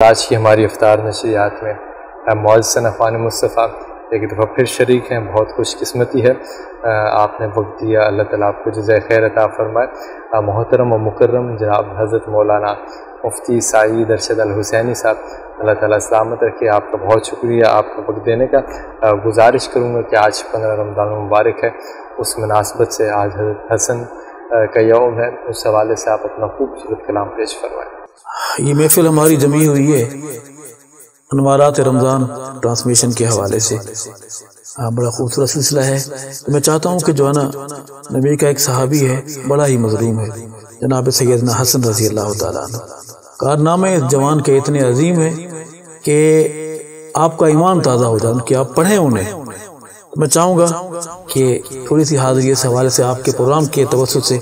आज की हमारी अफ्तार नशरियात में मौजसन अफ़ान मुस्तफ़ा, एक दफ़ा फिर शरीक हैं, बहुत खुशकस्मती है। आपने वक्त दिया, अल्लाह ताला आपको जज़ खैर अता फ़रमाए। मोहतरम और मुकर्रम जनाब हज़रत मौलाना मुफ्ती सईद अरशद अल हुसैनी साहब, अल्लाह ताला सलामत रखे। आपका बहुत शुक्रिया आपको वक्त देने का। गुजारिश करूँगा कि आज पंद्रह रमज़ान मुबारक है। उस मुनासबत से आज हज़रत हसन का यौम है। उस हवाले से आप अपना खूबसूरत कलाम पेश फरमाएँ। ये महफिल हमारी जमी हुई है। अनवारात रमज़ान ट्रांसमिशन के हवाले से। हाँ बड़ा खूबसूरत सिलसिला है। तो मैं चाहता हूँ कि जो है ना, नबी का एक सहाबी है, बड़ा ही मजलूम है। जनाब सैदना हसन रज़ी अल्लाह कारनामे जवान के इतने अजीम है कि आपका ईमान ताज़ा हो जाए, कि आप पढ़ें उन्हें। मैं चाहूँगा कि थोड़ी सी हाजिरी इस हवाले से आपके प्रोग्राम के तवसत से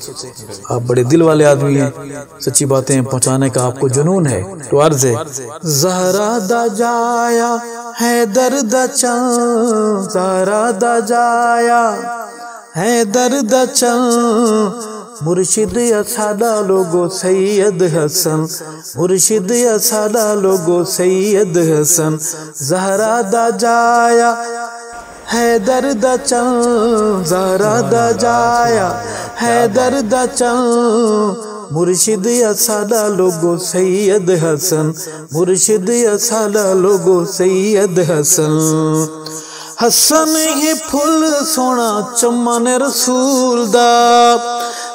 आप बड़े दिल वाले आदमी हैं, सच्ची बातें पहुँचाने का आपको जुनून है। तो अर्ज़ है, जहरा दा जाया है दर्द जहरा जाया है दर्द मुर्शिद असादा लोगो सैयद हसन, मुर्शिद असादा लोगो सैयद हसन, जहरा दा जाया है दर्द चल जरा द जाया है दर्द चल मुर्शिद असादा लोगो सैयद हसन। मुर्शिद असादा लोगो सैयद हसन। हसन ही फुल सोना चमन रसूल दा।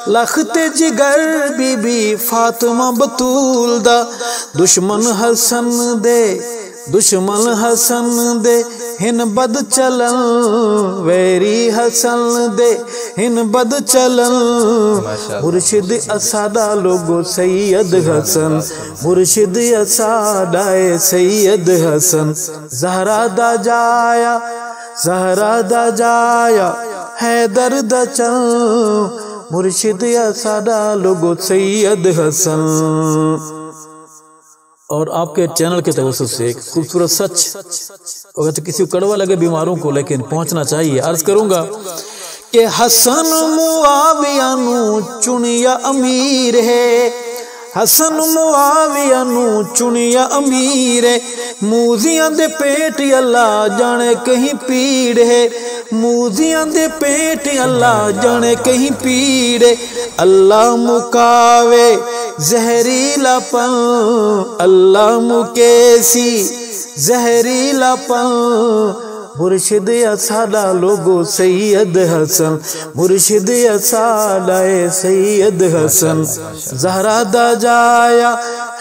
लख ते जिगर बीबी फातिमा बतूल दा। दुश्मन हसन दे दुश्मन हसन दे हिन बद चलन वैरी हसन दे हिन बद चलन। मुर्शिद असादा लोगो सैयद हसन मुर्शिद असादा सैयद हसन। जहरा दा जाया जहरा दा जाया है दर्द चल। मुर्शिद असादा लोगो सैयद हसन। और आपके चैनल के तवसत से खूबसूरत सच अगर किसी कड़वा लगे बीमारों को, लेकिन पहुँचना चाहिए, अर्ज़ करूँगा कि हसन मुआविया चुनिया अमीर है। हसन मुआविया चुनिया अमीर है। मूजिया दे पेट अल्लाह जाने कहीं पीड़ है। मूजिया दे पेट अल्लाह जाने कहीं पीड़ है। अल्लाह मुकावे जहरीला पन अल्लाह मुकेसी। जहरीला पन मुर्शिद असादा लोगो सैयद हसन। मुर्शिद असादा सैयद हसन। जहरा दा जाया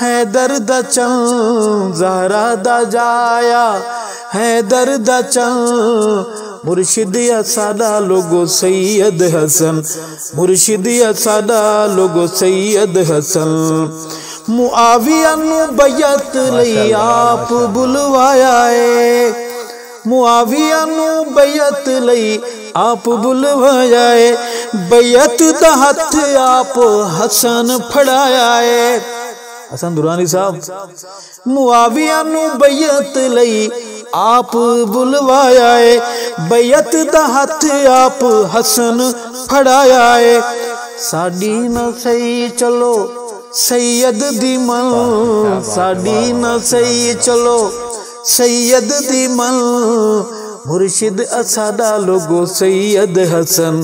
है दर्द चं जहरा दा जाया है दर्द चं मुर्शिद असादा लोगो सैयद हसन। मुर्शिद असादा लोगो सैयद हसन। मुआविया बैत लई आप बुलवाया है मुआविया बैत लई आप बुलवाया है बैत दा हथ आप हसन फड़ाया है हसन दुरानी साहब, मुआविया बैत लई आप बुलवाया है बैत दा हथ आप हसन फड़ाया है साड़ी न सही चलो, सैयद दी मन साड़ी न सही चलो, सैयद दी मन मुर्शिद असादा लोगो, सैयद हसन।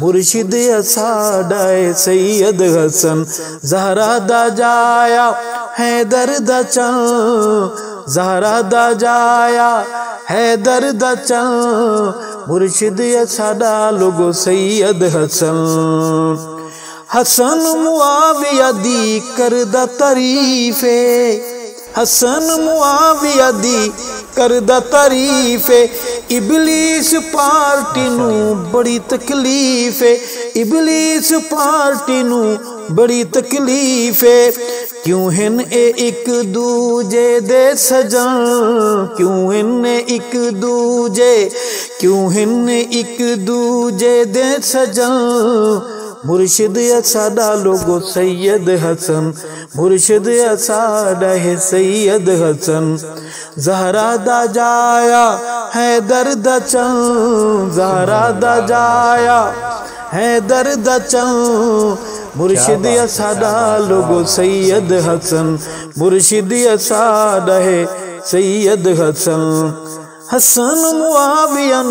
मुर्शिद असादा सैयद हसन। जहरा दा जाया है दर्द चल। जहरा द जाया है दर्द चल मुर्शिद असादा लोगो सैयद हसन। हसन मुआविया दी द तरीफे, हसन मुआविया दी तारीफे। इबलीस पार्टी बड़ी तकलीफ़। है इबलीस पार्टी नू बड़ी तकलीफ़। है क्यों हिन ए एक दूजे दे सजन क्यों हिन एक दूजे? क्यों हिन एक दूजे दे सजन मुर्शिद असादा लोगो सैयद हसन। मुर्शिद असादा है सैयद हसन। जहरा दा जाया है दर्द चं जहरा दा जाया है दर्द चं मुर्शिद साडा लोगो सैयद हसन। मुर्शिद साडा है सैयद हसन। हसन मुआविया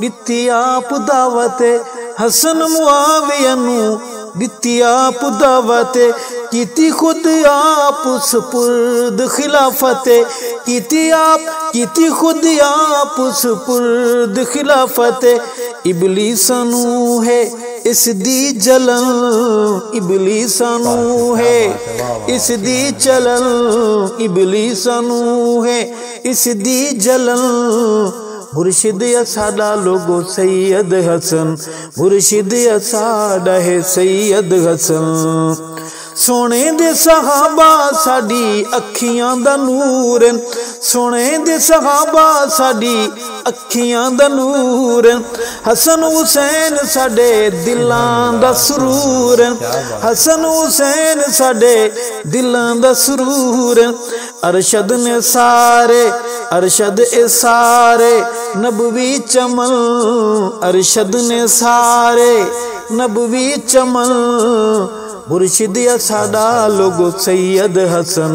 दिती आप दावत। हसन मुआविया दिती आप खुद आप सुपुर्द खिलाफत, कीती आप, कीती खुद आप सुपुर्द खिलाफत। इबली सनू है इस दी जलन इबली सनू है इस दी चलन इबली सनू है इस दी जलन मुर्शिद साडा लोगो सैयद हसन, मुर्शिद साडा है सैयद हसन। सोने दे सहाबा साडी अखियाँ दा नूर सोने दे सहाबा साडी अखियाँ दा नूर हसन हुसैन साडे दिलां दा सुरूर हसन हुसैन साडे दिलां दा सुरूर अरशद ने सारे अरशद ए सारे, नबवी चमन अरशद ने सारे, नबवी चमन मुर्शिद साडा लोगो सैयद हसन।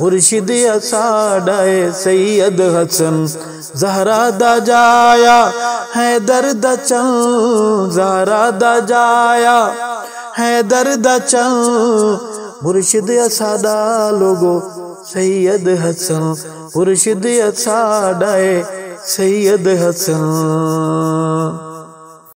मुर्शिद साडा सैयद हसन। जहरा दा जाया है दर्द चल। जहरा दा जाया है दर्द चल। मुर्शिद साडा लोगो सैयद हसन। मुर्शिद साडा सैयद हसन।